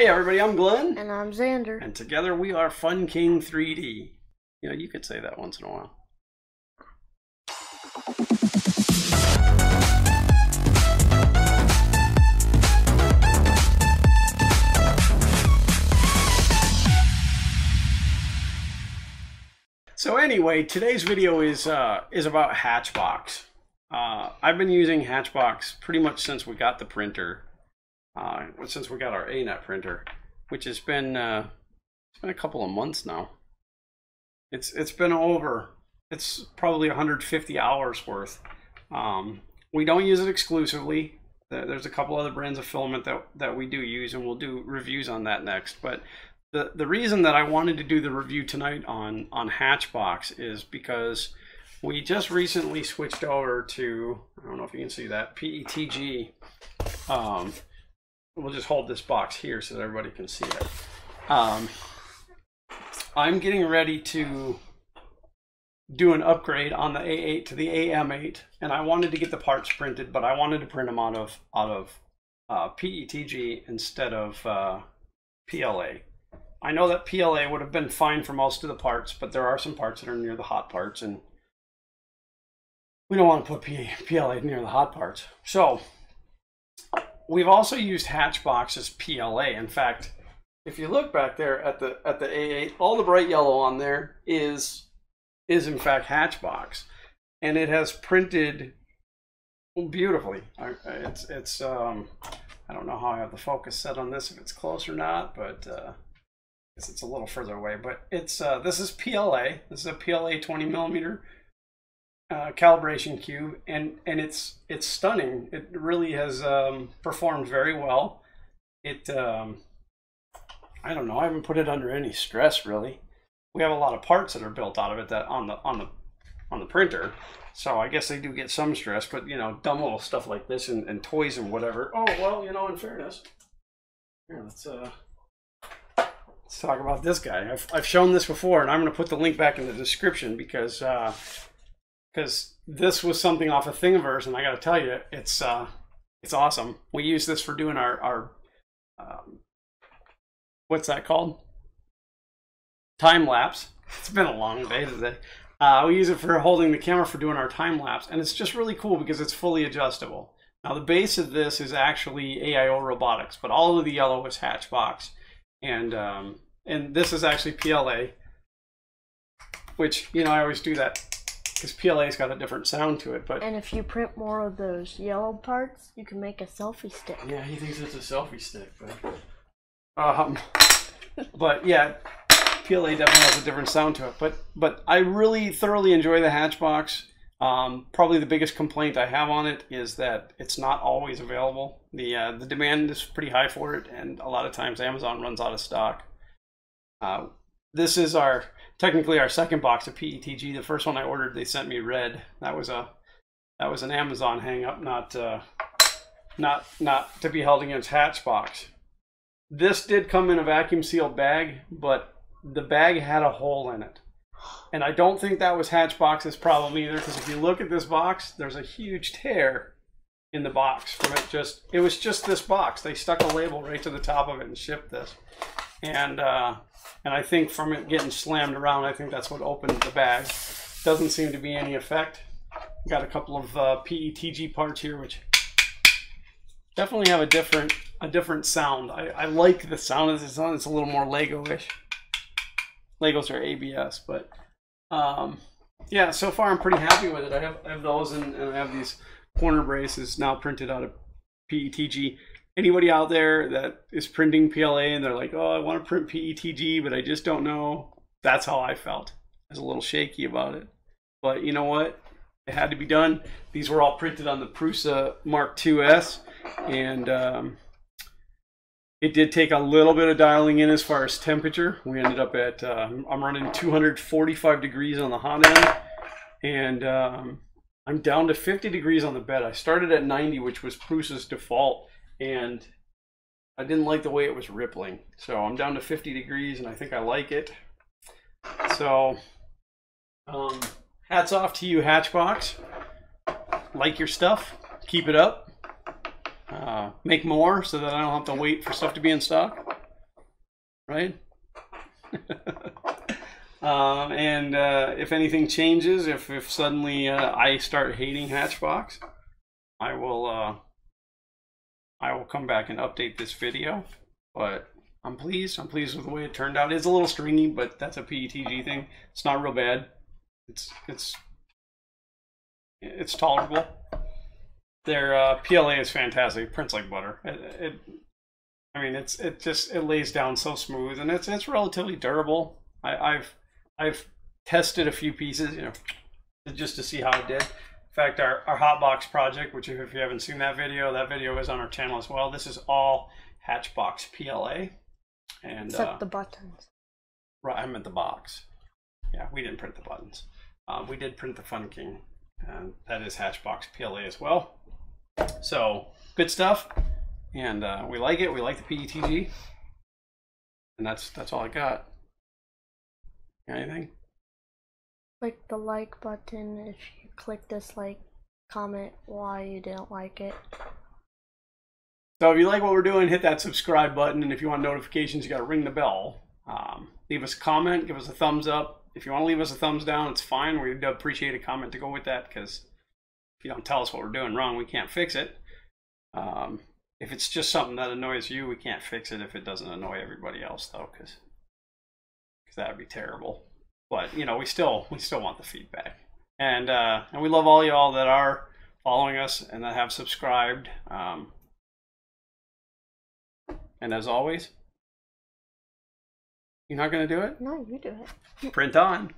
Hey everybody, I'm Glenn. And I'm Xander. And together we are Fun King 3D. You know, you could say that once in a while. So anyway, today's video is uh, is about Hatchbox. Uh, I've been using Hatchbox pretty much since we got the printer, uh, since we got our ANET printer, which has been uh, it's been a couple of months now. It's it's been over. It's probably 150 hours worth. Um, we don't use it exclusively. There's a couple other brands of filament that that we do use, and we'll do reviews on that next. But the the reason that I wanted to do the review tonight on on Hatchbox is because we just recently switched over to I don't know if you can see that PETG. Um, we'll just hold this box here so that everybody can see it. Um, I'm getting ready to do an upgrade on the A8 to the AM8, and I wanted to get the parts printed, but I wanted to print them out of out of uh, PETG instead of uh, PLA. I know that PLA would have been fine for most of the parts, but there are some parts that are near the hot parts, and we don't want to put PLA near the hot parts. So we've also used Hatchbox as PLA. In fact, if you look back there at the at the A8, all the bright yellow on there is is in fact Hatchbox, and it has printed beautifully. It's it's um, I don't know how I have the focus set on this if it's close or not, but. Uh, it's a little further away, but it's uh, this is PLA. This is a PLA 20 millimeter uh, calibration cube, and and it's it's stunning. It really has um, performed very well. It um, I don't know. I haven't put it under any stress really. We have a lot of parts that are built out of it that on the on the on the printer, so I guess they do get some stress. But you know, dumb little stuff like this and, and toys and whatever. Oh well, you know, in fairness, here let's uh let's talk about this guy. I've, I've shown this before, and I'm going to put the link back in the description because because this was something off of Thingiverse, and I got to tell you, it's uh, it's awesome. We use this for doing our our um, what's that called? Time lapse. It's been a long day today. Uh, we use it for holding the camera for doing our time lapse, and it's just really cool because it's fully adjustable. Now the base of this is actually AIO Robotics, but all of the yellow is Hatchbox and um, and this is actually PLA, which you know I always do that because PLA's got a different sound to it. But and if you print more of those yellow parts, you can make a selfie stick. Yeah, he thinks it's a selfie stick, but um, but yeah, PLA definitely has a different sound to it. But but I really thoroughly enjoy the Hatchbox. Um, probably the biggest complaint I have on it is that it's not always available. The uh, the demand is pretty high for it, and a lot of times Amazon runs out of stock. Uh, this is our technically our second box of PETG. The first one I ordered, they sent me red. That was a that was an Amazon hang up, not uh, not not to be held against Hatchbox. This did come in a vacuum sealed bag, but the bag had a hole in it. And I don't think that was Hatchbox's problem either, because if you look at this box, there's a huge tear in the box from it. Just it was just this box. They stuck a label right to the top of it and shipped this. And uh, and I think from it getting slammed around, I think that's what opened the bag. Doesn't seem to be any effect. Got a couple of uh, PETG parts here, which definitely have a different a different sound. I, I like the sound of this sound. It's a little more Lego-ish. Legos are ABS, but um, yeah, so far I'm pretty happy with it. I have, I have those and, and I have these corner braces now printed out of PETG. Anybody out there that is printing PLA and they're like, oh, I want to print PETG, but I just don't know. That's how I felt. I was a little shaky about it. But you know what? It had to be done. These were all printed on the Prusa Mark IIs. And um, it did take a little bit of dialing in as far as temperature. We ended up at, uh, I'm running 245 degrees on the hot end. And um, I'm down to 50 degrees on the bed. I started at 90, which was Prusa's default. And I didn't like the way it was rippling. So I'm down to 50 degrees and I think I like it. So um, hats off to you, Hatchbox. Like your stuff. Keep it up. Uh, make more so that I don't have to wait for stuff to be in stock. right? um, and uh, if anything changes, if if suddenly uh, I start hating Hatchbox, I will uh, I will come back and update this video. But I'm pleased. I'm pleased with the way it turned out. It's a little stringy, but that's a PETG thing. It's not real bad. It's it's it's tolerable. Their uh, PLA is fantastic. It prints like butter. It, it, I mean, it's it just it lays down so smooth, and it's it's relatively durable. I, I've I've tested a few pieces, you know, just to see how it did. In fact, our, our Hotbox project, which if you haven't seen that video, that video is on our channel as well. This is all Hatchbox PLA. And Except uh, the buttons. right, I meant the box. Yeah, we didn't print the buttons. Uh, we did print the Fun King, and that is Hatchbox PLA as well. So good stuff, and uh, we like it. We like the PETG, and that's that's all I got. Anything? Click the like button if you click dislike. Comment why you didn't like it. So if you like what we're doing, hit that subscribe button, and if you want notifications, you got to ring the bell. Um, leave us a comment, give us a thumbs up. If you want to leave us a thumbs down, it's fine. We'd appreciate a comment to go with that because if you don't tell us what we're doing wrong, we can't fix it. Um, if it's just something that annoys you, we can't fix it if it doesn't annoy everybody else, though, because that would be terrible. But you know, we still we still want the feedback, and uh, and we love all y'all that are following us and that have subscribed. Um, and as always, you're not going to do it? No, you do it. Print on.